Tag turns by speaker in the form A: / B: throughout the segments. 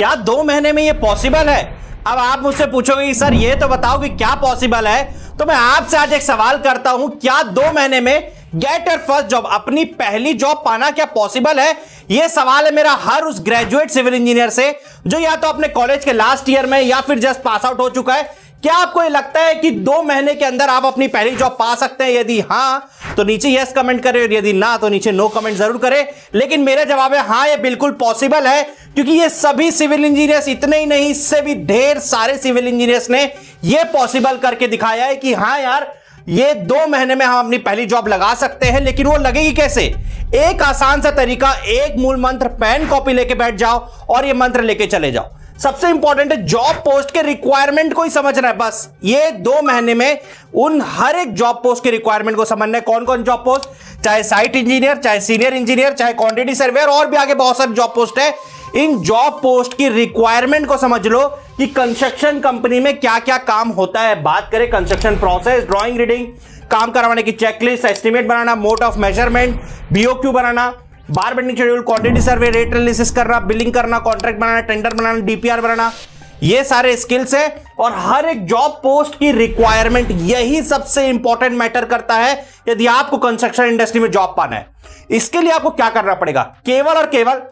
A: क्या दो महीने में ये पॉसिबल है? अब आप मुझसे पूछोगे सर, ये तो बताओ कि क्या पॉसिबल है? तो मैं आपसे आज एक सवाल करता हूँ, क्या दो महीने में गेट योर फ़र्स्ट जॉब अपनी पहली जॉब पाना क्या पॉसिबल है? यह सवाल है मेरा हर उस ग्रेजुएट सिविल इंजीनियर से, जो या तो अपने कॉलेज के लास्ट ईयर में या फिर जस्ट पास आउट हो चुका है। क्या आपको ये लगता है कि दो महीने के अंदर आप अपनी पहली जॉब पा सकते हैं? यदि हाँ तो नीचे यस कमेंट करें, और यदि ना तो नीचे नो कमेंट ज़रूर करें। लेकिन मेरा जवाब है, हाँ, ये बिल्कुल पॉसिबल है, क्योंकि ये सभी सिविल इंजीनियर्स इतने ही नहीं, इससे भी ढेर सारे सिविल इंजीनियर्स ने ये पॉसिबल करके दिखाया है कि हाँ यार, ये दो महीने में हम अपनी पहली जॉब लगा सकते हैं, लेकिन वो लगेगी कैसे? एक आसान सा तरीका, एक मूल मंत्र पेन कॉपी लेके बैठ जाओ, और ये मंत्र लेके चले जाओ। सबसे इंपॉर्टेंट है जॉब पोस्ट के रिक्वायरमेंट को ही समझना है, बस। ये दो महीने में उन हर एक जॉब पोस्ट के रिक्वायरमेंट को समझना है। कौन कौन जॉब पोस्ट चाहे साइट इंजीनियर चाहे सीनियर इंजीनियर चाहे क्वांटिटी सर्वेयर और भी आगे बहुत सारे जॉब पोस्ट है। इन जॉब पोस्ट की रिक्वायरमेंट को समझ लो कि कंस्ट्रक्शन कंपनी में क्या क्या काम होता है। बात करें कंस्ट्रक्शन प्रोसेस ड्रॉइंग रीडिंग काम करवाने की चेकलिस्ट एस्टिमेट बनाना mode of measurement BOQ banana. Bar bending schedule quantity survey rate analysis करना बिलिंग करना कॉन्ट्रैक्ट बनाना टेंडर बनाना डीपीआर बनाना, ये सारे स्किल्स है और हर एक जॉब पोस्ट की रिक्वायरमेंट यही सबसे इंपॉर्टेंट मैटर करता है यदि आपको कंस्ट्रक्शन इंडस्ट्री में जॉब पाना है। इसके लिए आपको क्या करना पड़ेगा? केवल और केवल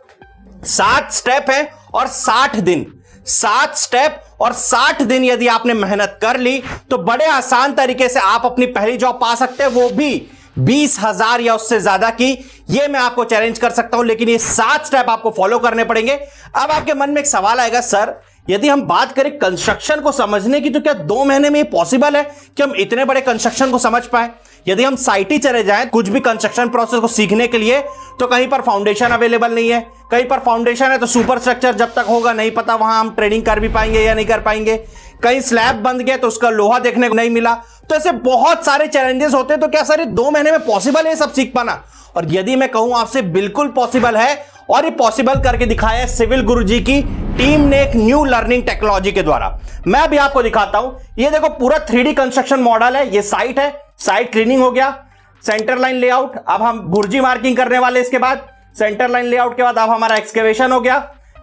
A: सात स्टेप है और साठ दिन। सात स्टेप और साठ दिन यदि आपने मेहनत कर ली तो बड़े आसान तरीके से आप अपनी पहली जॉब पा सकते हैं, वो भी बीस हज़ार या उससे ज़्यादा की ये मैं आपको चैलेंज कर सकता हूँ, लेकिन ये सात स्टेप आपको फॉलो करने पड़ेंगे। अब आपके मन में एक सवाल आएगा, सर, यदि हम बात करें कंस्ट्रक्शन को समझने की तो क्या दो महीने में ये पॉसिबल है कि हम इतने बड़े कंस्ट्रक्शन को समझ पाए? यदि हम साइट चले जाएँ कुछ भी कंस्ट्रक्शन प्रोसेस को सीखने के लिए तो कहीं पर फाउंडेशन अवेलेबल नहीं है। कहीं पर फाउंडेशन है तो सुपर स्ट्रक्चर जब तक होगा, नहीं पता वहाँ हम ट्रेनिंग कर भी पाएँगे या नहीं कर पाएँगे। कहीं स्लैब बंद गया तो उसका लोहा देखने को नहीं मिला। तो ऐसे बहुत सारे चैलेंजेस होते हैं तो क्या सर दो महीने में पॉसिबल है सब सीख पाना? और यदि मैं कहूँ आपसे बिल्कुल पॉसिबल है, और ये पॉसिबल करके दिखाया है सिविल गुरुजी की टीम ने एक न्यू लर्निंग टेक्नोलॉजी के द्वारा। मैं अभी आपको दिखाता हूँ, ये देखो पूरा थ्री कंस्ट्रक्शन मॉडल है, ये साइट है साइट क्लीनिंग हो गया सेंटर लाइन लेआउट अब हम भुर्जी मार्किंग करने वाले इसके बाद सेंटर लाइन लेआउट के बाद अब हमारा एक्सकेवेशन हो गया।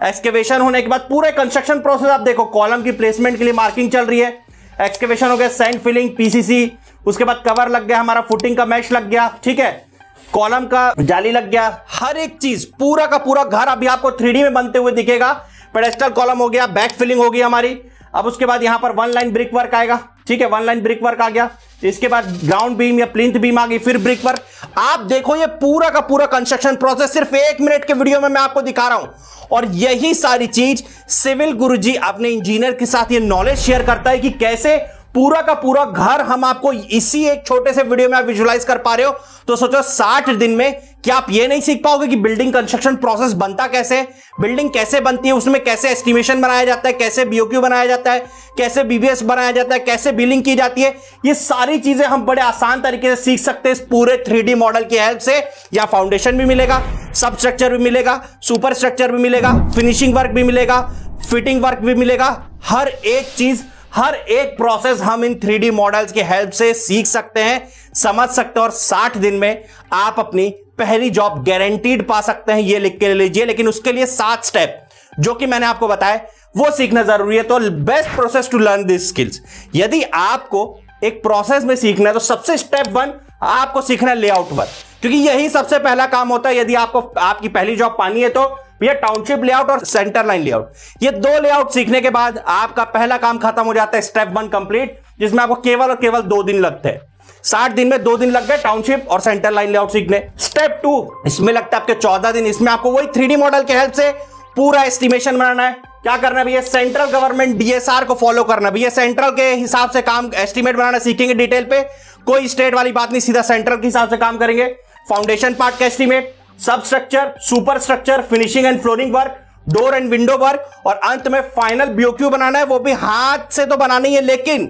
A: एक्सकेवेशन होने के बाद पूरे कंस्ट्रक्शन प्रोसेस आप देखो कॉलम की प्लेसमेंट के लिए मार्किंग चल रही है। एक्सकेवेशन हो गया सैंड फिलिंग पीसीसी उसके बाद कवर लग गया, हमारा फुटिंग का मैश लग गया, ठीक है? कॉलम का जाली लग गया। हर एक चीज़, पूरा का पूरा घर अभी आपको थ्री में बनते हुए दिखेगा। पेडेस्टल कॉलम हो गया, बैक फिलिंग होगी हमारी। अब उसके बाद यहाँ पर वन लाइन ब्रिक वर्क आएगा। ठीक है वन लाइन ब्रिक वर्क आ गया। इसके बाद ग्राउंड बीम या प्लिंथ बीम आ गई, फिर ब्रिक वर्क आप देखो, ये पूरा का पूरा कंस्ट्रक्शन प्रोसेस सिर्फ़ एक मिनट के वीडियो में मैं आपको दिखा रहा हूँ। और यही सारी चीज़ सिविल गुरुजी अपने इंजीनियर के साथ ये नॉलेज शेयर करता है कि कैसे पूरा का पूरा घर हम आपको इसी एक छोटे से वीडियो में आप विजुलाइज कर पा रहे हो। तो सोचो 60 दिन में क्या आप ये नहीं सीख पाओगे कि बिल्डिंग कंस्ट्रक्शन प्रोसेस बनता कैसे बिल्डिंग कैसे बनती है, उसमें कैसे एस्टिमेशन बनाया जाता है, कैसे बीओक्यू बनाया जाता है, कैसे बीबीएस बनाया जाता है, कैसे बिलिंग की जाती है, ये सारी चीज़ें हम बड़े आसान तरीके से सीख सकते हैं इस पूरे थ्री मॉडल की हेल्प से। या फाउंडेशन भी मिलेगा सब स्ट्रक्चर भी मिलेगा सुपर स्ट्रक्चर भी मिलेगा फिनिशिंग वर्क भी मिलेगा फिटिंग वर्क भी मिलेगा, हर एक चीज़ हर एक प्रोसेस हम इन थ्री मॉडल्स की हेल्प से सीख सकते हैं, समझ सकते हैं और 60 दिन में आप अपनी पहली जॉब गारंटीड पा सकते हैं, ये लिख के ले लीजिए। लेकिन उसके लिए सात स्टेप जो कि मैंने आपको बताया, वो सीखना ज़रूरी है। तो best process to learn this skills यदि आपको एक प्रोसेस में सीखना है तो सबसे स्टेप वन आपको सीखना है लेआउट वर्क क्योंकि यही सबसे पहला काम होता है, यदि आपको, आपकी पहली जॉब पानी है तो भैया टाउनशिप लेआउट और सेंटर लाइन लेआउट ये दो लेआउट सीखने के बाद आपका पहला काम खत्म हो जाता है स्टेप वन कंप्लीट जिसमें आपको केवल और केवल दो दिन लगते हैं। साठ दिन में दो दिन लग गए टाउनशिप और सेंटर लाइन लेआउट सीखने। स्टेप टू इसमें लगता है आपके चौदह दिन। इसमें आपको वही थ्री मॉडल के हेल्प से पूरा एस्टिमेशन बनाना है। क्या करना भैया? सेंट्रल गवर्नमेंट डीएसआर को फॉलो करना भैया सेंट्रल के हिसाब से काम एस्टिमेट बनाना सीखेंगे डिटेल पे। कोई स्टेट वाली बात नहीं, सीधा सेंट्रल के हिसाब से काम करेंगे। फाउंडेशन पार्ट का estimate sub structure super structure finishing and flooring work door and window work और अंत में फाइनल बीओक्यू बनाना है, वो भी हाथ से तो बनानी है, लेकिन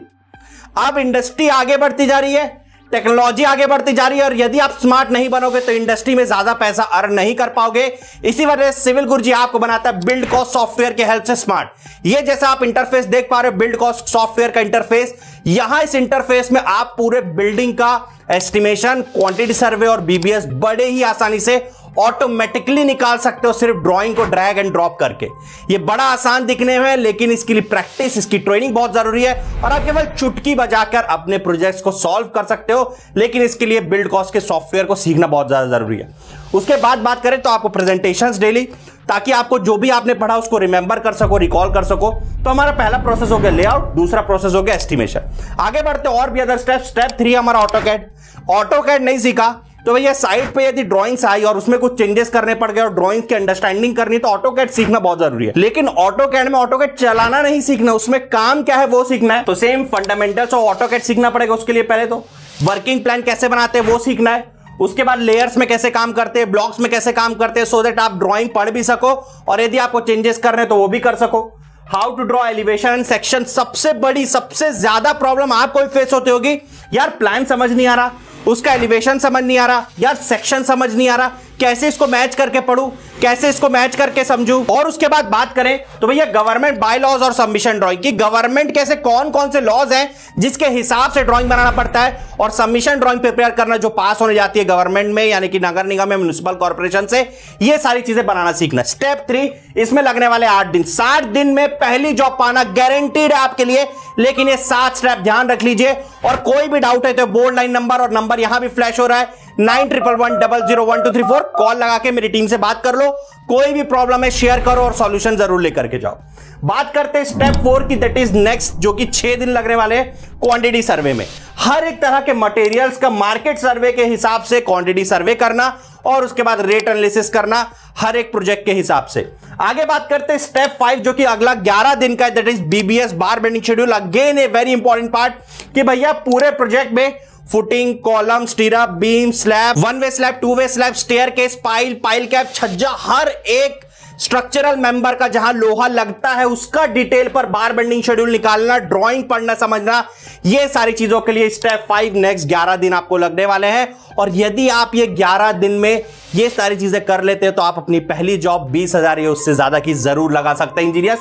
A: अब इंडस्ट्री आगे बढ़ती जा रही है। टेक्नोलॉजी आगे बढ़ती जा रही है और यदि आप स्मार्ट नहीं बनोगे तो इंडस्ट्री में ज़्यादा पैसा अर्न नहीं कर पाओगे। इसी वजह से सिविल गुरुजी आपको बनाता है बिल्ड कॉस्ट सॉफ्टवेयर के हेल्प से स्मार्ट। ये जैसा आप इंटरफेस देख पा रहे हो, बिल्ड कॉस्ट सॉफ्टवेयर का इंटरफेस, यहाँ इस इंटरफेस में आप पूरे बिल्डिंग का एस्टिमेशन, क्वांटिटी सर्वे और बीबीएस बड़े ही आसानी से ऑटोमेटिकली निकाल सकते हो सिर्फ़ ड्राइंग को ड्रैग एंड ड्रॉप करके। ये बड़ा आसान दिखने में लेकिन इसके लिए प्रैक्टिस इसकी ट्रेनिंग बहुत ज़रूरी है। और आप केवल चुटकी बजाकर अपने प्रोजेक्ट्स को सॉल्व कर सकते हो, लेकिन इसके लिए बिल्ड कॉस्ट के सॉफ्टवेयर को सीखना बहुत ज़्यादा ज़रूरी है। उसके बाद बात करें तो आपको प्रेजेंटेशन डेली ताकि आपको जो भी आपने पढ़ा उसको रिमेंबर कर सको रिकॉल कर सको। तो हमारा पहला प्रोसेस हो गया लेआउट दूसरा प्रोसेस हो गया एस्टिमेशन आगे बढ़ते और भी अदर स्टेप स्टेप थ्री हमारा ऑटो कैड ऑटो कैड नहीं सीखा तो भैया साइड पे यदि ड्राइंग्स आई और उसमें कुछ चेंजेस करने पड़ गए और ड्राइंग की अंडरस्टैंडिंग करनी तो ऑटो कैड सीखना बहुत ज़रूरी है। लेकिन ऑटो कैड में ऑटो कैड चलाना नहीं सीखना, उसमें काम क्या है वो सीखना है। तो same fundamentals of AutoCAD सीखना पड़ेगा उसके लिए पहले तो। वर्किंग प्लान कैसे बनाते हैं वो सीखना है। उसके बाद लेयर्स में कैसे काम करते हैं ब्लॉक्स में कैसे काम करते हैं सो देट आप ड्राइंग पढ़ भी सको और यदि आपको चेंजेस करने हैं तो वो भी कर सको। How to draw elevation and section सबसे बड़ी, सबसे ज़्यादा प्रॉब्लम आपको फेस होती होगी। यार प्लान समझ नहीं आ रहा। उसका एलिवेशन समझ नहीं आ रहा यार सेक्शन समझ नहीं आ रहा। कैसे इसको मैच करके पढ़ू? कैसे इसको मैच करके समझू? और उसके बाद बात करें तो भैया गवर्नमेंट बाय लॉज और सबमिशन ड्राइंग की गवर्नमेंट कैसे कौन कौन से लॉज हैं जिसके हिसाब से ड्राइंग बनाना पड़ता है और सबमिशन ड्राइंग प्रिपेयर करना जो पास होने जाती है गवर्नमेंट में, यानी कि नगर निगम में म्यूनिसिपल कॉर्पोरेशन से, ये सारी चीज़ें बनाना सीखना। स्टेप थ्री इसमें लगने वाले आठ दिन। साठ दिन में पहली जॉब पाना गारंटीड है आपके लिए, लेकिन ये सात स्टेप ध्यान रख लीजिए। और कोई भी डाउट है तो बोर्ड लाइन नंबर और नंबर यहाँ भी फ्लैश हो रहा है। Nine triple one double zero one two three four. Call लगा के मेरी टीम से बात कर लो। कोई भी प्रॉब्लम है, शेयर करो और सॉल्यूशन ज़रूर लेकर के जाओ। बात करते हैं स्टेप फोर की दैट इज़ नेक्स्ट जो कि छह दिन लगने वाले क्वांटिटी सर्वे में। हर एक तरह के मटेरियल्स का मार्केट सर्वे के हिसाब से क्वांटिटी सर्वे करना और उसके बाद रेट एनालिसिस करना हर एक प्रोजेक्ट के हिसाब से। आगे बात करते हैं स्टेप फाइव जो कि अगला 11 दिन का that is BBS bar bending schedule again a very important part कि भैया पूरे प्रोजेक्ट में footing, column, स्टीरा, beam, slab, one way slab, two way slab, staircase, pile pile cap, छज्जा, हर एक स्ट्रक्चरल मेंबर का जहाँ लोहा लगता है, उसका डिटेल पर बार बेंडिंग शेड्यूल निकालना ड्राइंग पढ़ना, समझना, ये सारी चीज़ों के लिए स्टेप फाइव नेक्स्ट ग्यारह दिन आपको लगने वाले हैं। और यदि आप ये ग्यारह दिन में ये सारी चीज़ें कर लेते हैं तो आप अपनी पहली जॉब बीस हज़ार या उससे ज़्यादा की ज़रूर लगा सकते हैं इंजीनियर्स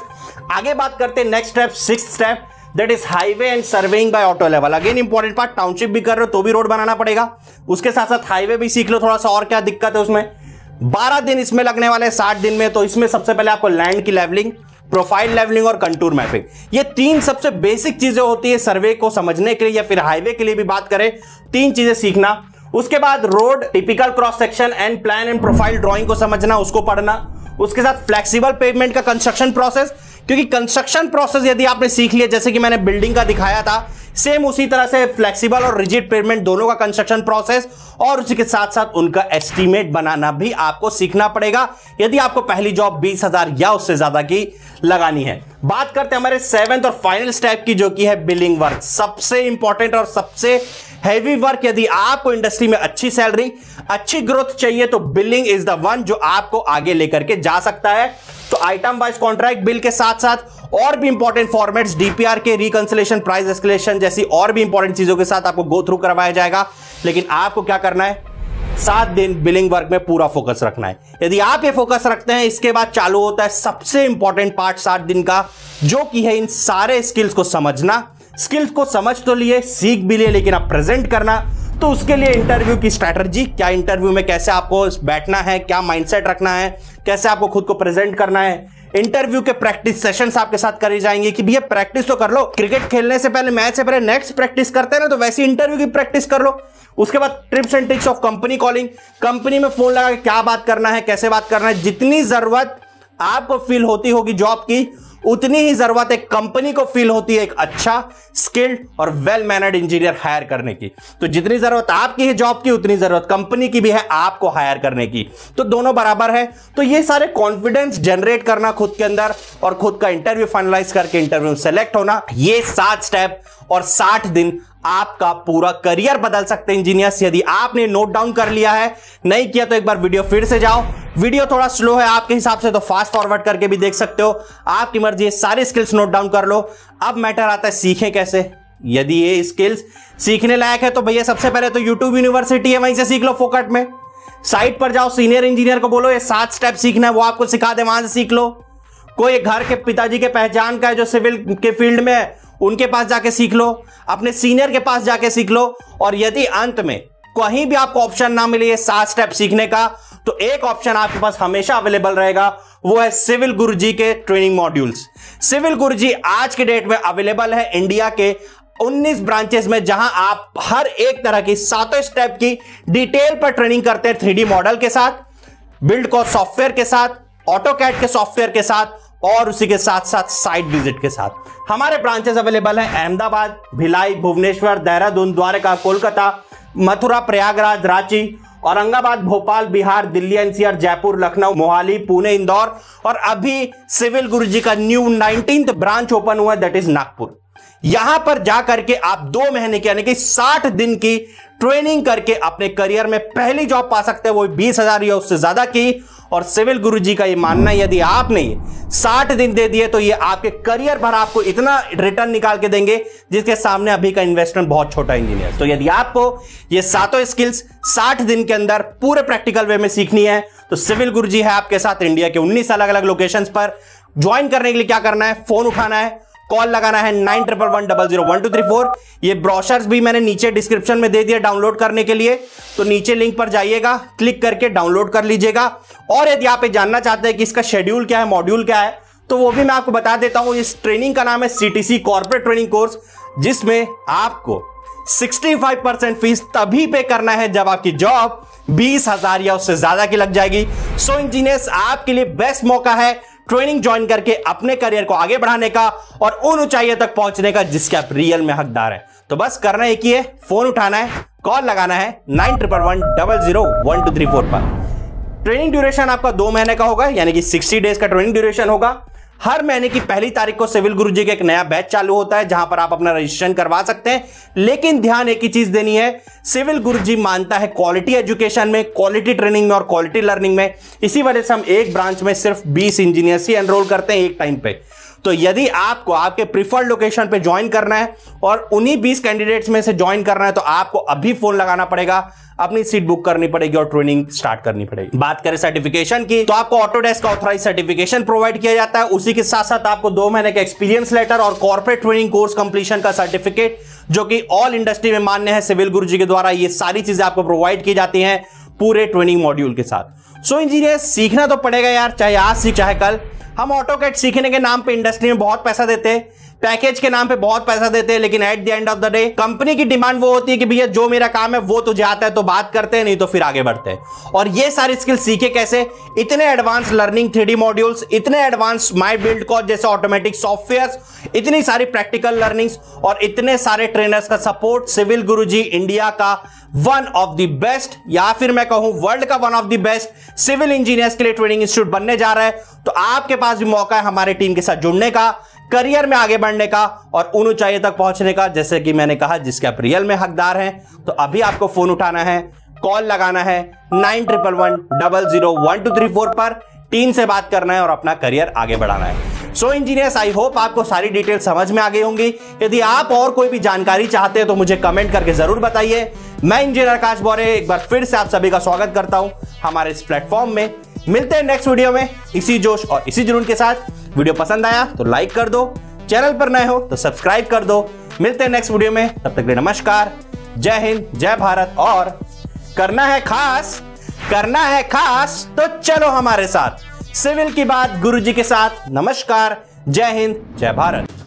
A: आगे बात करते हैं next step six step that is highway and surveying by auto level again important part township भी कर रहे हो तो भी रोड बनाना पड़ेगा। उसके साथ साथ हाईवे भी सीख लो थोड़ा सा और क्या दिक्कत है उसमें? बारह दिन इसमें लगने वाले साठ दिन में। तो इसमें सबसे पहले आपको लैंड की लेवलिंग प्रोफ़ाइल लेवलिंग और कंटूर मैपिंग ये तीन सबसे बेसिक चीज़ें होती है सर्वे को समझने के लिए या फिर हाईवे के लिए भी बात करें। तीन चीज़ें सीखना। उसके बाद road typical cross section and plan and profile drawing को समझना, उसको पढ़ना। उसके साथ फ्लेक्सिबल पेमेंट का कंस्ट्रक्शन प्रोसेस क्योंकि कंस्ट्रक्शन प्रोसेस यदि आपने सीख लिया, जैसे कि मैंने बिल्डिंग का दिखाया था सेम उसी तरह से फ्लेक्सिबल और रिजिड पेमेंट दोनों का कंस्ट्रक्शन प्रोसेस और उसी के साथ साथ उनका एस्टीमेट बनाना भी आपको सीखना पड़ेगा। यदि आपको पहली जॉब बीस हज़ार या उससे ज़्यादा की लगानी है। बात करते हैं हमारे सेवेंथ और फाइनल स्टेप की, जो कि है बिलिंग वर्क सबसे इंपॉर्टेंट और सबसे हैवी वर्क यदि आपको इंडस्ट्री में अच्छी सैलरी अच्छी ग्रोथ चाहिए तो बिलिंग इज़ द वन जो आपको आगे लेकर के जा सकता है। तो आइटम वाइज कॉन्ट्रैक्ट बिल के साथ साथ और भी इंपॉर्टेंट फॉर्मेट्स डीपीआर के रिकंसिलेशन प्राइस एस्केलेशन जैसी और भी इंपॉर्टेंट चीज़ों के साथ आपको गो थ्रू करवाया जाएगा। लेकिन आपको क्या करना है? सात दिन बिलिंग वर्क में पूरा फोकस रखना है। यदि आप ये फोकस रखते हैं, इसके बाद चालू होता है सबसे इंपॉर्टेंट पार्ट सात दिन का, जो कि है इन सारे स्किल्स को समझना। स्किल्स को समझ तो लिए, सीख भी लिए, लेकिन आप प्रेजेंट करना। तो उसके लिए इंटरव्यू की स्ट्रैटेजी क्या इंटरव्यू में कैसे आपको बैठना है, क्या माइंडसेट रखना है, कैसे आपको खुद को प्रेजेंट करना है। इंटरव्यू के प्रैक्टिस सेशंस आपके साथ करे जाएँगे कि भैया प्रैक्टिस तो कर लो क्रिकेट खेलने से पहले मैच से पहले नेक्स्ट प्रैक्टिस करते हैं ना तो वैसे इंटरव्यू की प्रैक्टिस कर लो। उसके बाद trips and tricks of company calling company में फ़ोन लगा के क्या बात करना है, कैसे बात करना है, जितनी ज़रूरत आपको फील होती होगी जॉब की उतनी ही ज़रूरत एक कंपनी को फील होती है एक अच्छा स्किल्ड और वेल मैनर्ड इंजीनियर हायर करने की। तो जितनी ज़रूरत आपकी है जॉब की, उतनी ज़रूरत कंपनी की भी है आपको हायर करने की। तो दोनों बराबर है। तो ये सारे कॉन्फिडेंस जनरेट करना खुद के अंदर और खुद का इंटरव्यू फाइनलाइज करके इंटरव्यू सेलेक्ट होना, ये सात स्टेप और साठ दिन आपका पूरा करियर बदल सकते हैं, इंजीनियर्स, यदि आपने नोट डाउन कर लिया है। नहीं किया तो एक बार वीडियो फिर से जाओ। वीडियो थोड़ा स्लो है, आपके हिसाब से तो फास्ट फॉरवर्ड करके भी देख सकते हो। आपकी मर्ज़ी सारे स्किल्स नोट डाउन कर लो। अब मैटर आता है सीखें कैसे? यदि ये स्किल्स सीखने लायक है तो भैया सबसे पहले तो यूट्यूब यूनिवर्सिटी है, वहीं से सीख लो फोकट में। साइट पर जाओ सीनियर इंजीनियर को बोलो, ये सात स्टेप सीखना है, वो आपको सिखा दे, वहाँ से सीख लो। कोई घर के पिताजी के पहचान का है, जो सिविल के फ़ील्ड में है उनके पास जाके सीख लो, अपने सीनियर के पास जाके सीख लो, और यदि अंत में कहीं भी आपको ऑप्शन ना मिले ये सात स्टेप सीखने का तो एक ऑप्शन आपके पास हमेशा अवेलेबल रहेगा, वो है सिविल गुरुजी के ट्रेनिंग मॉड्यूल्स सिविल गुरुजी आज के डेट में अवेलेबल है इंडिया के 19 ब्रांचेस में, जहाँ आप हर एक तरह की सातों स्टेप की डिटेल पर ट्रेनिंग करते हैं थ्री मॉडल के साथ बिल्ड को सॉफ्टवेयर के साथ ऑटो के सॉफ्टवेयर के साथ और उसी के साथ साथ साइट विज़िट के साथ। हमारे ब्रांचेस अवेलेबल हैं अहमदाबाद, भिलाई, भुवनेश्वर, देहरादून, द्वारका, कोलकाता, मथुरा, प्रयागराज, रांची, औरंगाबाद, भोपाल, बिहार, दिल्ली, एनसीआर, जयपुर, लखनऊ, मोहाली, पुणे, इंदौर और अभी सिविल गुरु जी का न्यू नाइनटीन ब्रांच ओपन हुआ दैट इज़ नागपुर। यहाँ पर जाकर के आप दो महीने की यानी कि साठ दिन की ट्रेनिंग करके अपने करियर में पहली जॉब पा सकते हैं, वो बीस हज़ार या उससे ज़्यादा की। और सिविल गुरु जी का ये मानना यदि आपने साठ दिन दे दिए तो ये आपके करियर भर आपको इतना रिटर्न निकाल के देंगे, जिसके सामने अभी का इन्वेस्टमेंट बहुत छोटा इंजीनियर तो यदि आपको ये सातों स्किल्स साठ दिन के अंदर पूरे प्रैक्टिकल वे में सीखनी है तो सिविल गुरु जी है आपके साथ। इंडिया के उन्नीस अलग अलग लोकेशन पर ज्वाइन करने के लिए क्या करना है? फ़ोन उठाना है। कॉल लगाना है nine triple one double zero one two three four. ये ब्रोशर्स भी मैंने नीचे डिस्क्रिप्शन में दे दिया डाउनलोड करने के लिए। तो नीचे लिंक पर जाइएगा क्लिक करके डाउनलोड कर लीजिएगा। और यदि आप जानना चाहते हैं कि इसका शेड्यूल क्या है मॉड्यूल क्या है तो वो भी मैं आपको बता देता हूँ। इस ट्रेनिंग का नाम है सीटीसी कॉर्पोरेट ट्रेनिंग कोर्स जिसमें आपको 65 परसेंट फ़ीस तभी पे करना है जब आपकी जॉब बीस हज़ार या उससे ज़्यादा की लग जाएगी। सो so, इंजीनियर्स आपके लिए बेस्ट मौका है। ट्रेनिंग ज्वाइन करके अपने करियर को आगे बढ़ाने का और उन ऊंचाइयों तक पहुँचने का जिसके आप रियल में हकदार है। तो बस करना एक ही है, फ़ोन उठाना है, कॉल लगाना है, nine triple one, double zero, one two three four पर। ट्रेनिंग ड्यूरेशन आपका दो महीने का होगा, यानी कि सिक्सटी डेज़ का ट्रेनिंग ड्यूरेशन होगा। हर महीने की पहली तारीख को सिविल गुरु जी का एक नया बैच चालू होता है, जहाँ पर आप अपना रजिस्ट्रेशन करवा सकते हैं। लेकिन ध्यान एक ही चीज़ देनी है, सिविल गुरु जी मानता है क्वालिटी एजुकेशन में क्वालिटी ट्रेनिंग में और क्वालिटी लर्निंग में। इसी वजह से हम एक ब्रांच में सिर्फ़ 20 इंजीनियर्स ही एनरोल करते हैं एक टाइम पे। तो यदि आपको आपके प्रिफर्ड लोकेशन पे ज्वाइन करना है और उन्हीं 20 कैंडिडेट्स में से ज्वाइन करना है तो आपको अभी फ़ोन लगाना पड़ेगा। अपनी सीट बुक करनी पड़ेगी और ट्रेनिंग स्टार्ट करनी पड़ेगी। बात करें सर्टिफिकेशन की तो आपको ऑटोडेस्क का ऑथराइज सर्टिफिकेशन प्रोवाइड किया जाता है। उसी के साथ साथ आपको दो महीने का एक्सपीरियंस लेटर और कॉर्पोरेट ट्रेनिंग कोर्स कंप्लीशन का सर्टिफिकेट जो कि ऑल इंडस्ट्री में मान्य है, सिविल गुरु जी के द्वारा ये सारी चीज़ें आपको प्रोवाइड की जाती हैं पूरे ट्रेनिंग मॉड्यूल के साथ। सो इंजीनियर सीखना तो पड़ेगा यार, चाहे आज सीख, चाहे कल। हम ऑटो सीखने के नाम पे इंडस्ट्री में बहुत पैसा देते हैं। पैकेज के नाम पे बहुत पैसा देते हैं, लेकिन at the end of the day company की डिमांड वो होती है कि भैया, जो मेरा काम है, वो तुझे आता है तो बात करते हैं, नहीं तो फिर आगे बढ़ते हैं। और ये सारी स्किल सीखे कैसे? इतने एडवांस लर्निंग थ्री मॉड्यूल्स इतने एडवांस माई बिल्ड कॉज जैसे ऑटोमेटिक सॉफ्टवेयर इतनी सारी प्रैक्टिकल लर्निंग्स और इतने सारे ट्रेनर्स का सपोर्ट सिविल गुरुजी इंडिया का वन ऑफ़ द बेस्ट या फिर मैं कहूँ वर्ल्ड का one of the best civil engineers के लिए ट्रेनिंग इंस्टीट्यूट बनने जा रहा है। तो आपके पास भी मौका है हमारे टीम के साथ जुड़ने का। करियर में आगे बढ़ने का और उन ऊंचाइयों तक पहुँचने का, जैसे कि मैंने कहा, जिसके आप रियल में हकदार हैं। तो अभी आपको फ़ोन उठाना है, कॉल लगाना है, nine triple one double zero one two three four पर टीम से बात करना है और अपना करियर आगे बढ़ाना है। सो इंजीनियर्स आई होप आपको सारी डिटेल समझ में आ गई होंगी। यदि आप और कोई भी जानकारी चाहते हैं तो मुझे कमेंट करके ज़रूर बताइए। मैं इंजीनियर आकाश बौरे, एक बार फिर से आप सभी का स्वागत करता हूँ हमारे इस प्लेटफॉर्म में। मिलते हैं नेक्स्ट वीडियो में, इसी जोश और इसी जुनून के साथ। वीडियो पसंद आया तो लाइक कर दो, चैनल पर नए हो तो सब्सक्राइब कर दो। मिलते हैं नेक्स्ट वीडियो में, तब तक नमस्कार, जय हिंद, जय भारत और करना है खास, करना है खास तो चलो हमारे साथ। सिविल की बात गुरुजी के साथ, नमस्कार, जय हिंद, जय भारत।